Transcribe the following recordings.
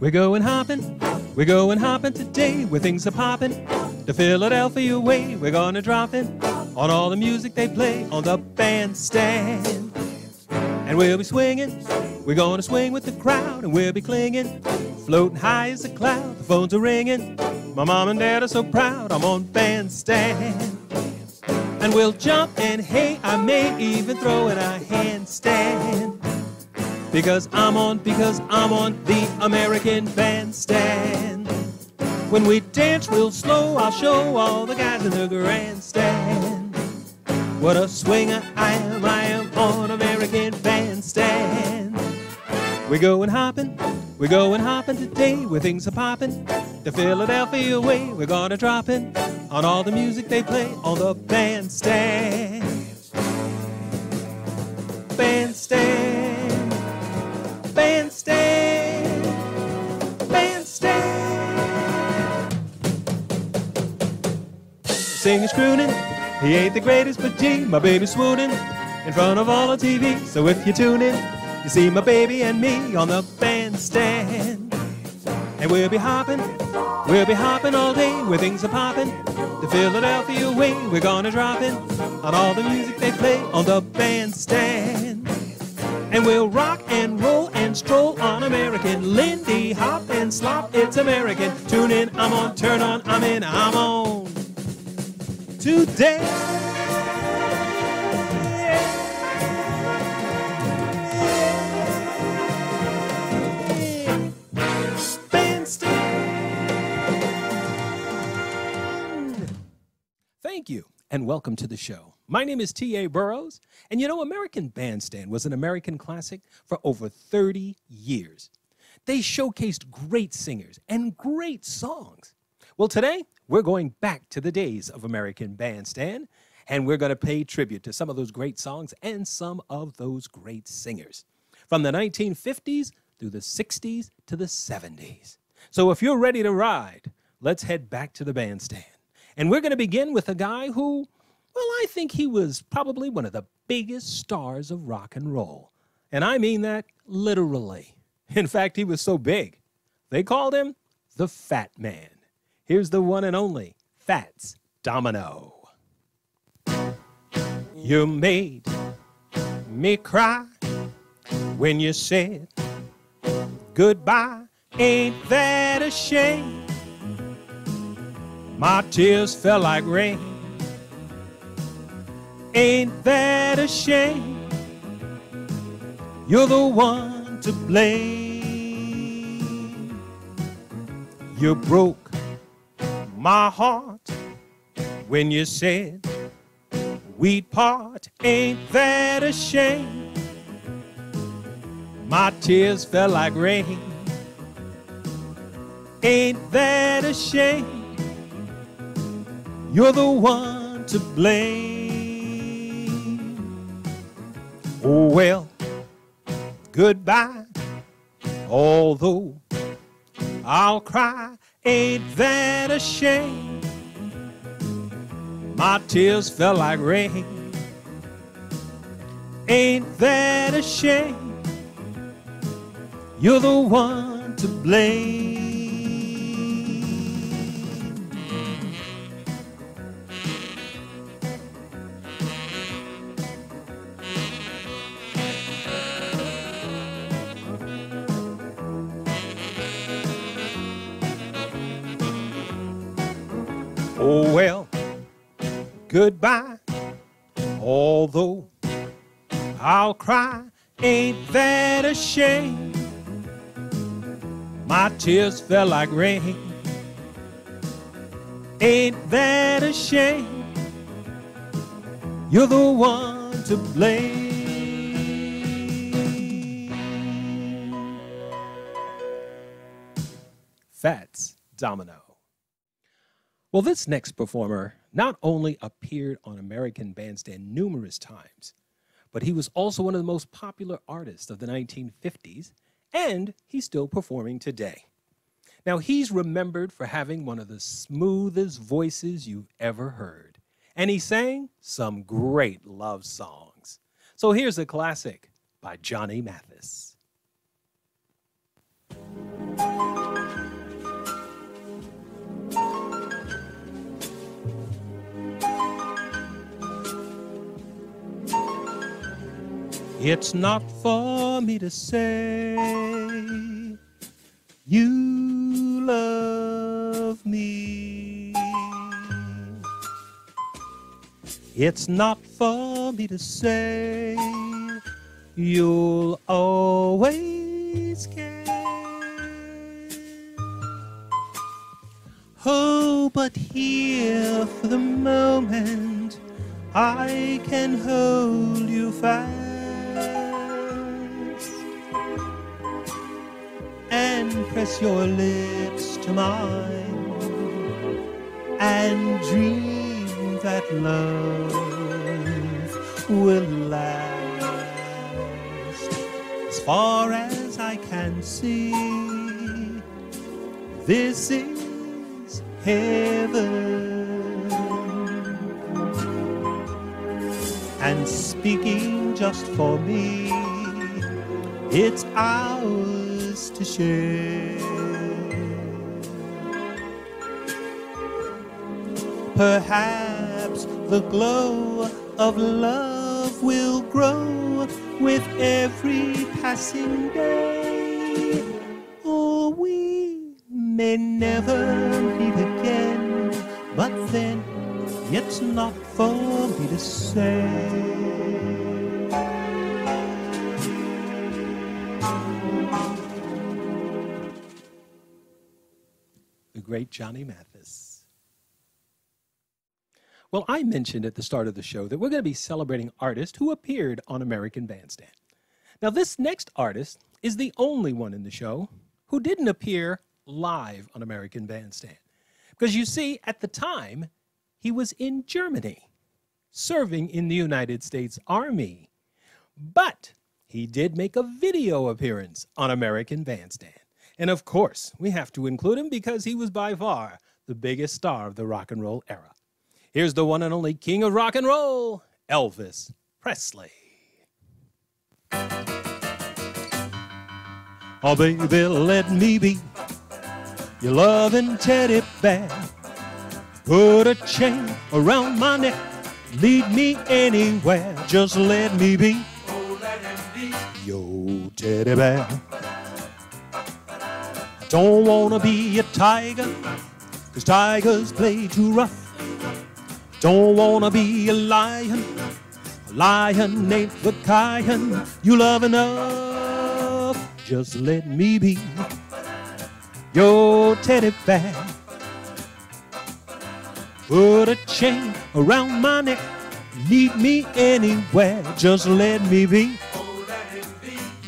We're going hopping, we're going hopping today where things are popping. To Philadelphia way, we're gonna drop in on all the music they play on the bandstand. And we'll be swinging, we're gonna swing with the crowd, and we'll be clinging, floating high as a cloud. The phones are ringing, my mom and dad are so proud I'm on bandstand. And we'll jump and hey, I may even throw in a handstand. Because I'm on, because I'm on the American bandstand. When we dance real slow, I'll show all the guys in the grandstand. What a swinger I am, I am on American bandstand. We're going hopping, we're going hopping today where things are popping. The Philadelphia way, we're gonna drop in on all the music they play on the bandstand. Bandstand, Crooning, he ain't the greatest, but gee, my baby's swooning in front of all the TV. So if you tune in, you see my baby and me on the bandstand. And we'll be hopping, we'll be hopping all day where things are popping. The Philadelphia way, we're gonna drop in on all the music they play on the bandstand. And we'll rock and roll and stroll on American. Lindy hop and slop, it's American. Tune in, I'm on, turn on, I'm in, I'm on. Today. Thank you, and welcome to the show. My name is T.A. Burrows, and you know, American Bandstand was an American classic for over 30 years. They showcased great singers and great songs. Well, today, we're going back to the days of American Bandstand, and we're going to pay tribute to some of those great songs and some of those great singers from the 1950s through the 60s to the 70s. So if you're ready to ride, let's head back to the bandstand. And we're going to begin with a guy who, well, I think he was probably one of the biggest stars of rock and roll. And I mean that literally. In fact, he was so big, they called him the Fat Man. Here's the one and only Fats Domino. You made me cry when you said goodbye. Ain't that a shame? My tears fell like rain. Ain't that a shame? You're the one to blame. You broke my heart when you said we'd part. Ain't that a shame? My tears fell like rain. Ain't that a shame? You're the one to blame. Oh well, goodbye. Although I'll cry, ain't that a shame? My tears fell like rain. Ain't that a shame? You're the one to blame. Goodbye. Although I'll cry, ain't that a shame? My tears fell like rain. Ain't that a shame? You're the one to blame. Fats Domino. Well, this next performer not only appeared on American Bandstand numerous times, but he was also one of the most popular artists of the 1950s, and he's still performing today. Now, he's remembered for having one of the smoothest voices you've ever heard, and he sang some great love songs. So here's a classic by Johnny Mathis. It's not for me to say you love me. It's not for me to say you'll always care. Oh, but here for the moment, I can hold you fast press your lips to mine and dream that love will last as far as I can see. This is heaven. And speaking just for me, it's ours to share. Perhaps the glow of love will grow with every passing day. Or we may never meet again, but then it's not for me to say. Great Johnny Mathis. Well, I mentioned at the start of the show that we're going to be celebrating artists who appeared on American Bandstand. Now, this next artist is the only one in the show who didn't appear live on American Bandstand. Because you see, at the time, he was in Germany, serving in the United States Army. But he did make a video appearance on American Bandstand. And of course, we have to include him because he was by far the biggest star of the rock and roll era. Here's the one and only king of rock and roll, Elvis Presley. Oh, baby, let me be your loving teddy bear. Put a chain around my neck, lead me anywhere. Just let me be, Oh, let him be. your teddy bear. Don't wanna be a tiger, cause tigers play too rough. Don't wanna be a lion, a lion ain't the kind you love enough. Just let me be your teddy bear. Put a chain around my neck, lead me anywhere. Just let me be.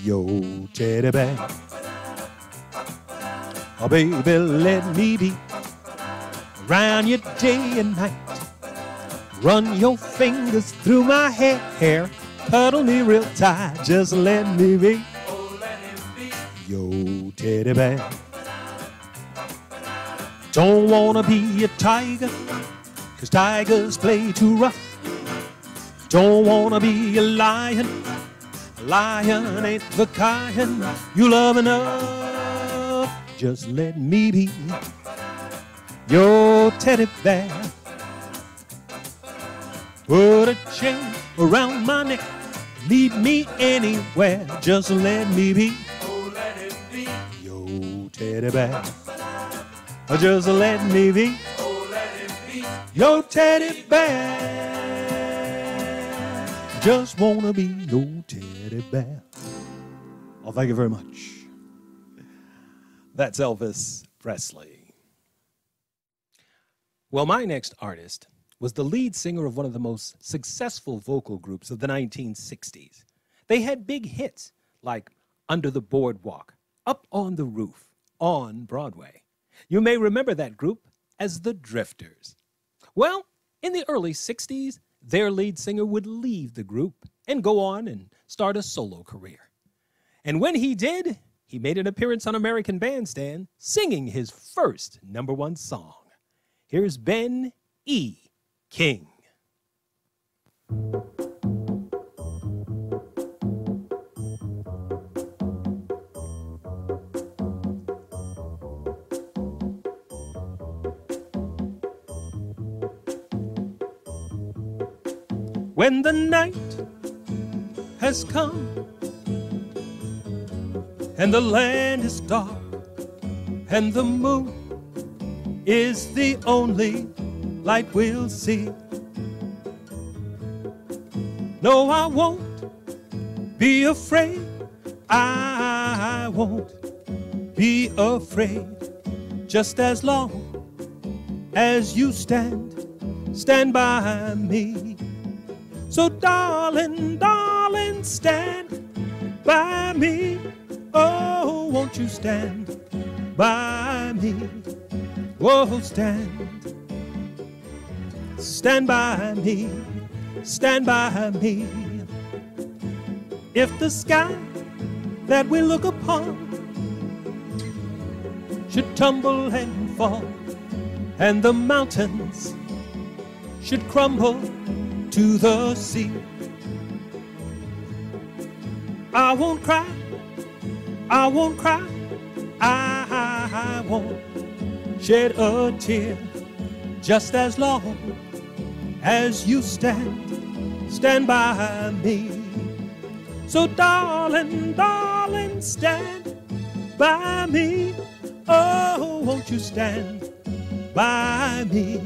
your teddy bear. Oh, baby, let me be around you day and night. Run your fingers through my hair, hair. Cuddle me real tight. Just let me be your teddy bear. Don't wanna be a tiger, cause tigers play too rough. Don't wanna be a lion, a lion ain't the kind you love enough. Just let me be your teddy bear. Put a chain around my neck, lead me anywhere. Just let me be Oh, let him be. your teddy bear. Just let me be Oh, let him be. your teddy bear. Just wanna be your teddy bear. Oh, thank you very much. That's Elvis Presley. Well, my next artist was the lead singer of one of the most successful vocal groups of the 1960s. They had big hits like Under the Boardwalk, Up on the Roof, on Broadway. You may remember that group as the Drifters. Well, in the early 60s, their lead singer would leave the group and go on and start a solo career. And when he did, he made an appearance on American Bandstand singing his first number one song. Here's Ben E. King. When the night has come, and the land is dark, and the moon is the only light we'll see. No, I won't be afraid. I won't be afraid. Just as long as you stand, stand by me. So, darling, darling, stand by me. Oh, won't you stand by me? Whoa, stand, stand by me, stand by me. If the sky that we look upon should tumble and fall, and the mountains should crumble to the sea. I won't cry, I won't cry, I, I won't shed a tear just as long as you stand, stand by me. So, darling, darling, stand by me. Oh, won't you stand by me?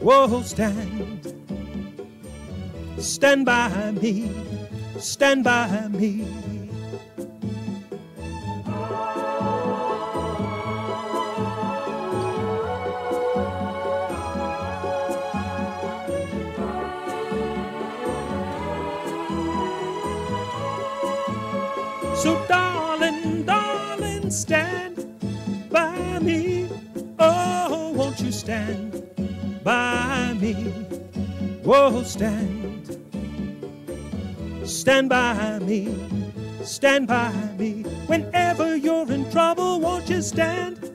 Whoa, stand. Stand by me. Stand by me. So, darling, darling, stand by me. Oh, won't you stand by me? Whoa, stand. Stand by me. Stand by me. Whenever you're in trouble, won't you stand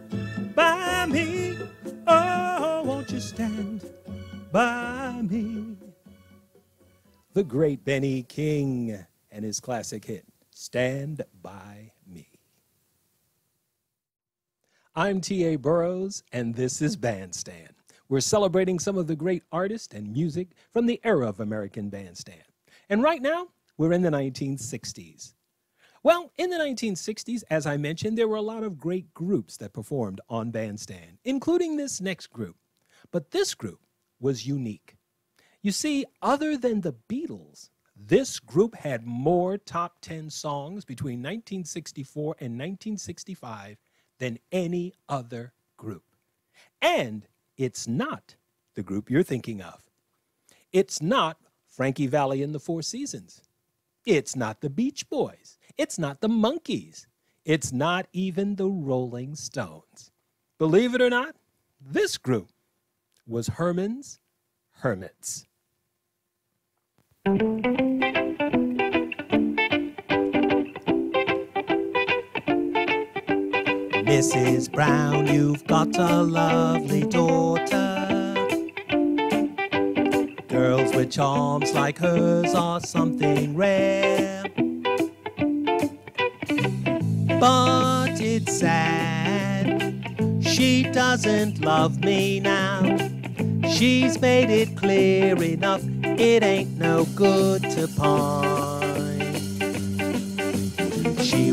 by me? Oh, won't you stand by me? The great Benny King and his classic hit, Stand By Me. I'm T.A. Burrows, and this is Bandstand. We're celebrating some of the great artists and music from the era of American Bandstand. And right now, we're in the 1960s. Well, in the 1960s, as I mentioned, there were a lot of great groups that performed on Bandstand, including this next group. But this group was unique. You see, other than the Beatles, this group had more top 10 songs between 1964 and 1965 than any other group. And it's not the group you're thinking of. It's not Frankie Valli and the Four Seasons. It's not the Beach Boys. It's not the Monkees. It's not even the Rolling Stones. Believe it or not, this group was Herman's Hermits. Mrs. Brown, you've got a lovely daughter. Girls with charms like hers are something rare. But it's sad, she doesn't love me now. She's made it clear enough, it ain't no good to pine.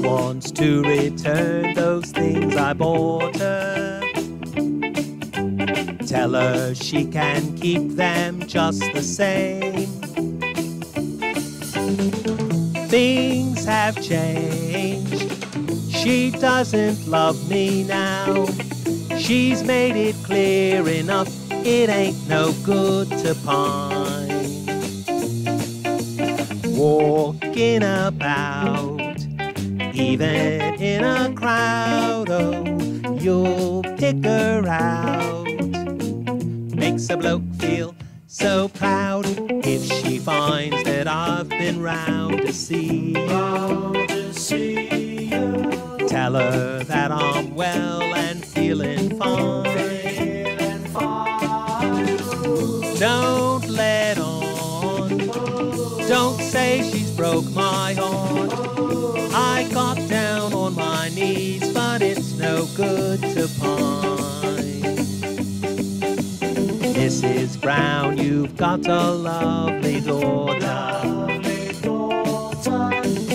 Wants to return those things I bought her. Tell her she can keep them just the same. Things have changed. She doesn't love me now. She's made it clear enough, it ain't no good to pine. Walking about even in a crowd, oh, you'll pick her out. Makes a bloke feel so proud if she finds that I've been round to see you. Tell her that I'm well and feeling fine. Don't let on. Don't say she's broke my heart. Good to pine. Mrs. Brown, you've got a lovely daughter.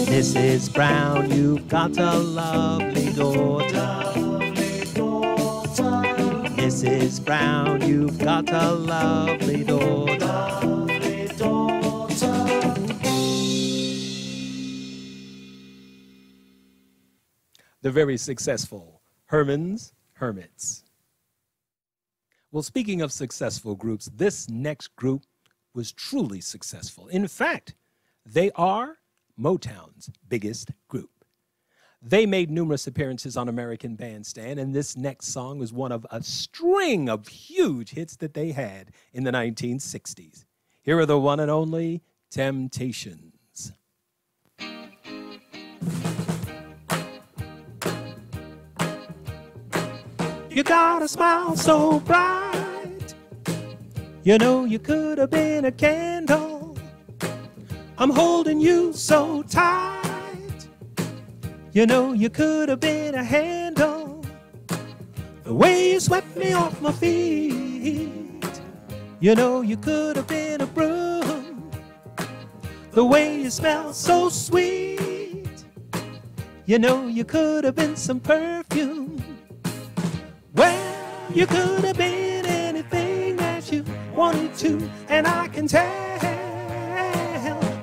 Mrs. Brown, you've got a lovely daughter. Mrs. Brown, you've got a lovely daughter. The very successful Herman's Hermits. Well, speaking of successful groups, this next group was truly successful. In fact, they are Motown's biggest group. They made numerous appearances on American Bandstand, and this next song was one of a string of huge hits that they had in the 1960s. Here are the one and only Temptations. You got a smile so bright. You know you could have been a candle. I'm holding you so tight. You know you could have been a handle. The way you swept me off my feet. You know you could have been a broom. The way you smell so sweet. You know you could have been some perfume. You could have been anything that you wanted to, and I can tell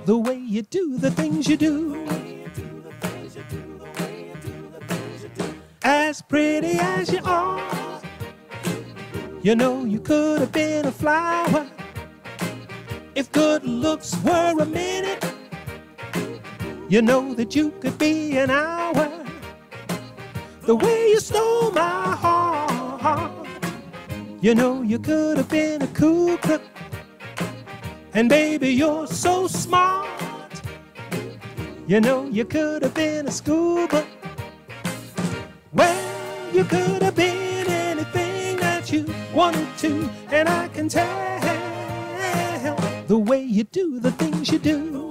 the way you do the things you do. As pretty as you are, you know you could have been a flower. If good looks were a minute, you know that you could be an hour. The way you stole my heart, you know you could have been a cool cook. And baby, you're so smart. You know you could have been a school schoolbook. Well, you could have been anything that you wanted to, and I can tell the way you do the things you do.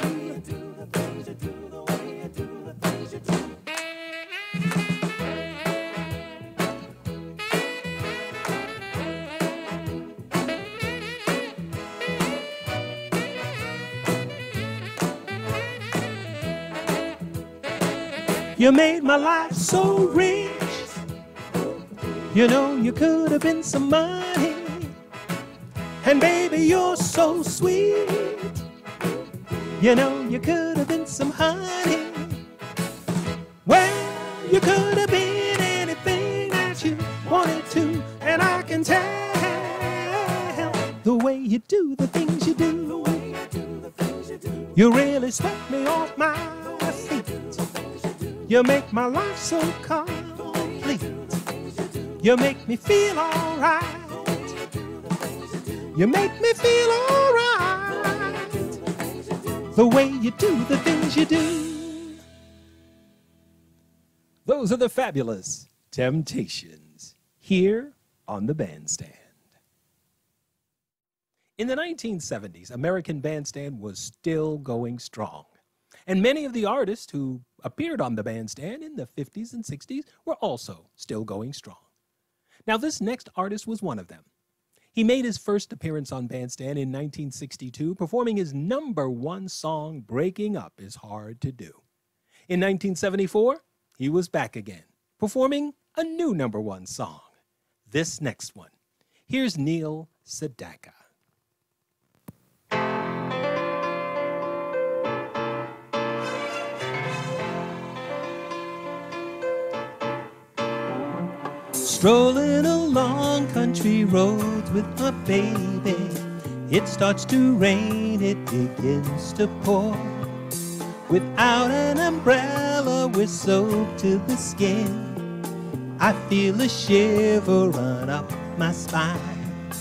You made my life so rich. You know you could have been some money. And baby, you're so sweet. You know you could have been some honey. Well, you could have been anything that you wanted to, and I can tell the way you do the things you do. You really swept me off my. You make my life so complete. You make me feel alright. You make me feel alright. The way you do the things you do. Those are the fabulous Temptations here on the bandstand. In the 1970s, American Bandstand was still going strong. And many of the artists who appeared on the bandstand in the 50s and 60s were also still going strong. Now, this next artist was one of them. He made his first appearance on Bandstand in 1962, performing his number one song, Breaking Up is Hard to Do. In 1974, he was back again, performing a new number one song, this next one. Here's Neil Sedaka. Strolling along country roads with my baby. It starts to rain, it begins to pour. Without an umbrella, we're soaked to the skin. I feel a shiver run up my spine.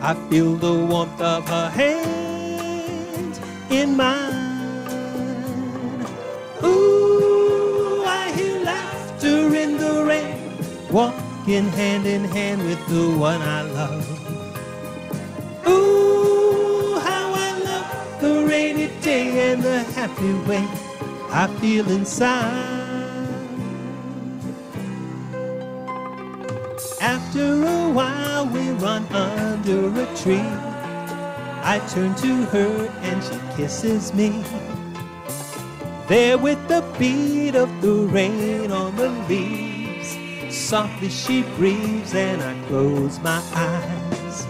I feel the warmth of her hand in mine. Walking hand in hand with the one I love. Ooh, how I love the rainy day and the happy way I feel inside. After a while, we run under a tree. I turn to her and she kisses me. There with the beat of the rain on the leaves. Softly she breathes and I close my eyes.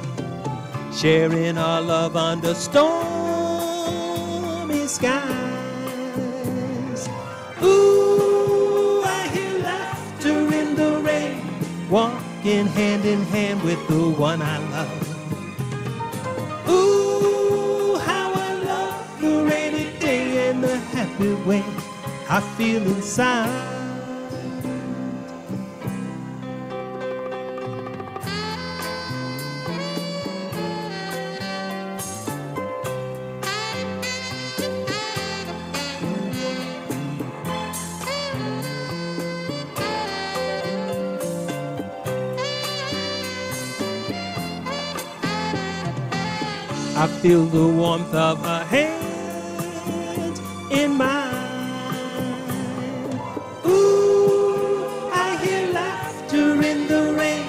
Sharing our love under stormy skies. Ooh, I hear laughter in the rain. Walking hand in hand with the one I love. Ooh, how I love the rainy day and the happy way I feel inside. Feel the warmth of her hand in mine. Ooh, I hear laughter in the rain,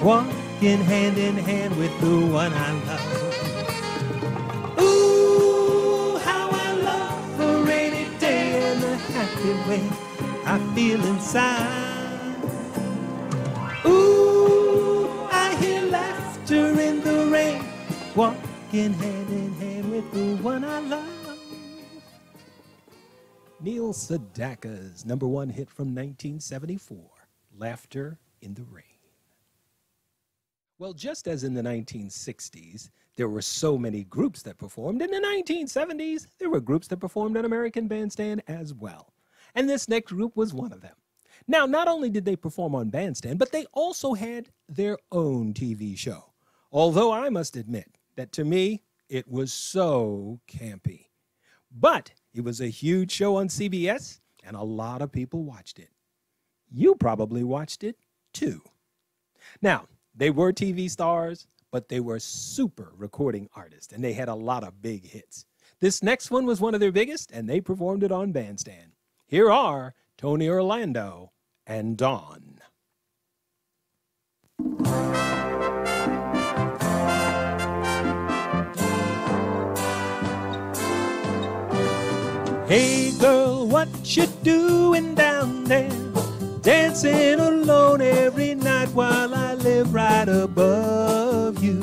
walking hand in hand with the one I love. Ooh, how I love a rainy day and the happy way I feel inside. Ooh, I hear laughter in the rain, walking hand in hand with the one I love. Neil Sedaka's number one hit from 1974, Laughter in the Rain. Well, just as in the 1960s, there were so many groups that performed, in the 1970s, there were groups that performed at American Bandstand as well. And this next group was one of them. Now, not only did they perform on Bandstand, but they also had their own TV show. Although I must admit that to me, it was so campy. But it was a huge show on CBS, and a lot of people watched it. You probably watched it too. Now, they were TV stars, but they were super recording artists, and they had a lot of big hits. This next one was one of their biggest, and they performed it on Bandstand. Here are Tony Orlando and Dawn. Hey girl, what you doing down there? Dancing alone every night while I live right above you.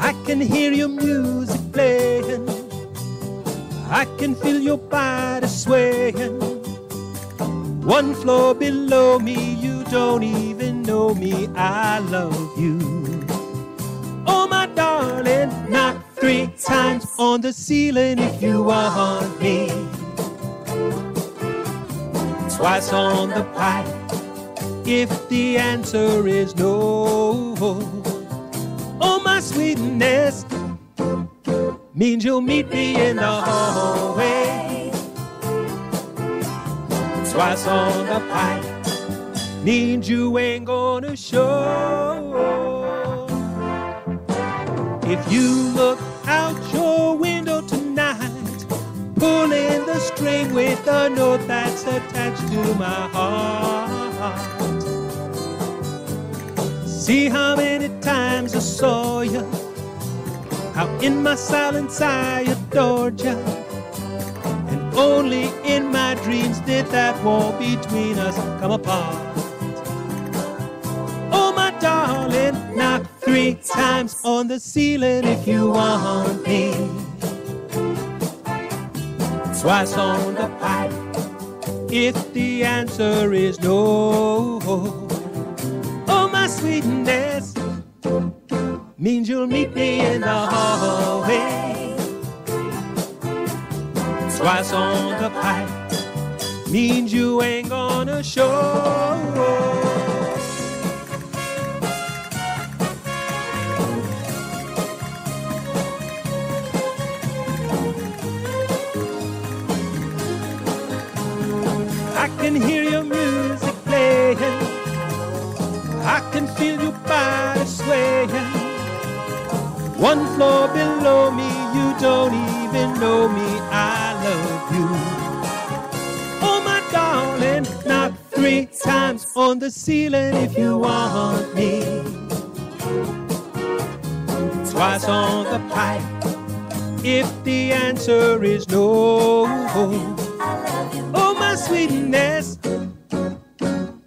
I can hear your music playing. I can feel your body swaying. One floor below me, you don't even know me. I love you. Oh, my darling, knock on the ceiling if you want me. Twice on the pipe if the answer is no. Oh, my sweetness means you'll meet me in the hallway. Twice on the pipe means you ain't gonna show. If you look out string with the note that's attached to my heart. See how many times I saw you, how in my silence I adored you. And only in my dreams did that wall between us come apart. Oh, my darling, knock three times on the ceiling if you want me. Twice on the pipe if the answer is no. Oh, my sweetness means you'll meet me in the hallway. Twice on the pipe means you ain't gonna show. Can feel your body swaying. One floor below me, you don't even know me. I love you. Oh, my darling, knock three times on the ceiling if you want me. Twice on the pipe If the answer is no, oh my sweetness,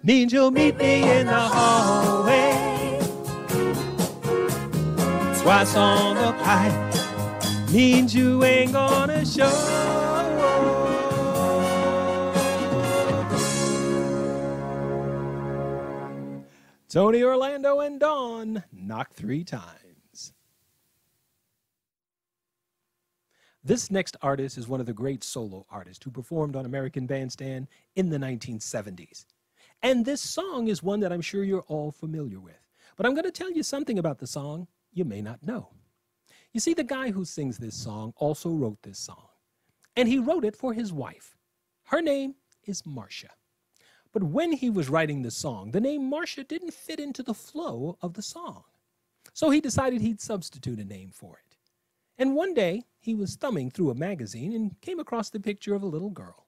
means you'll meet me in the hallway. Twice on the pipe means you ain't gonna show. Tony Orlando and Dawn knock three times. This next artist is one of the great solo artists who performed on American Bandstand in the 1970s. And this song is one that I'm sure you're all familiar with. But I'm going to tell you something about the song you may not know. You see, the guy who sings this song also wrote this song, and he wrote it for his wife. Her name is Marcia. But when he was writing the song, the name Marcia didn't fit into the flow of the song. So he decided he'd substitute a name for it. And one day, he was thumbing through a magazine and came across the picture of a little girl.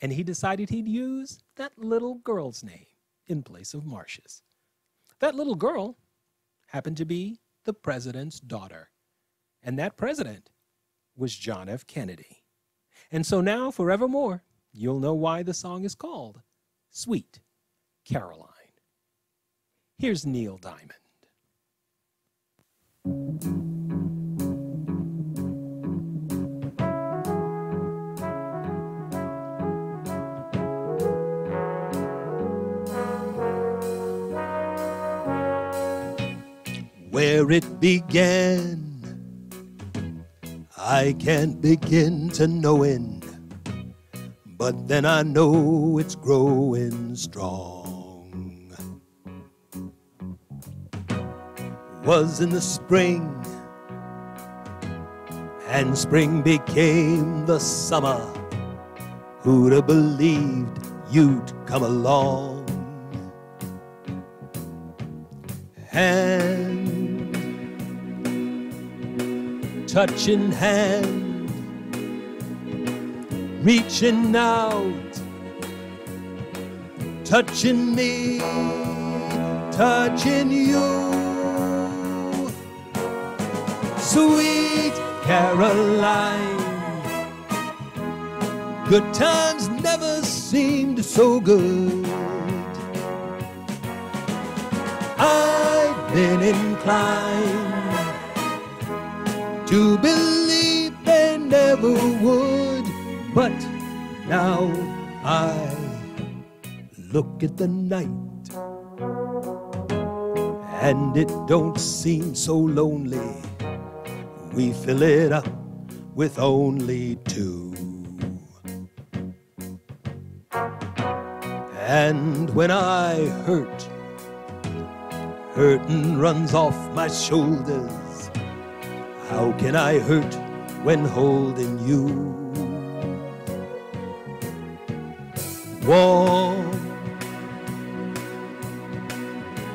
And he decided he'd use that little girl's name in place of Marcia's. That little girl happened to be the president's daughter. And that president was John F. Kennedy. And so now, forevermore, you'll know why the song is called Sweet Caroline. Here's Neil Diamond. Where it began, I can't begin to know knowing but then I know it's growing strong. Was in the spring, and spring became the summer. Who'd have believed you'd come along? Hand, touching hand reaching out, touching me, touching you. Sweet Caroline, good times never seemed so good. I've been inclined to believe they never would. But now I look at the night and it don't seem so lonely. We fill it up with only two. And when I hurt, hurtin' runs off my shoulders. How can I hurt when holding you? warm,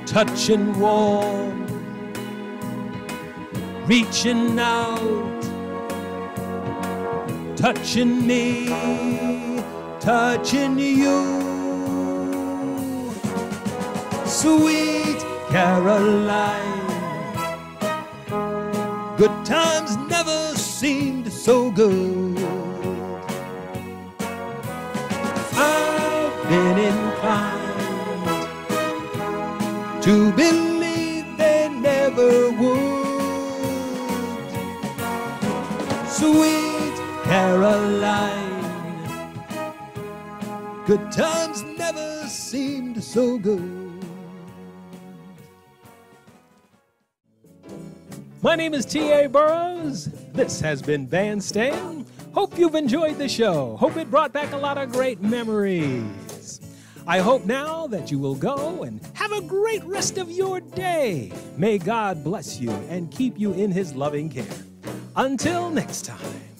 touching warm, reaching out, touching me, touching you. Sweet Caroline, good times never seemed so good. I've been inclined to believe they never would. Sweet Caroline, good times never seemed so good. My name is T.A. Burrows. This has been Bandstand. Hope you've enjoyed the show. Hope it brought back a lot of great memories. I hope now that you will go and have a great rest of your day. May God bless you and keep you in his loving care. Until next time.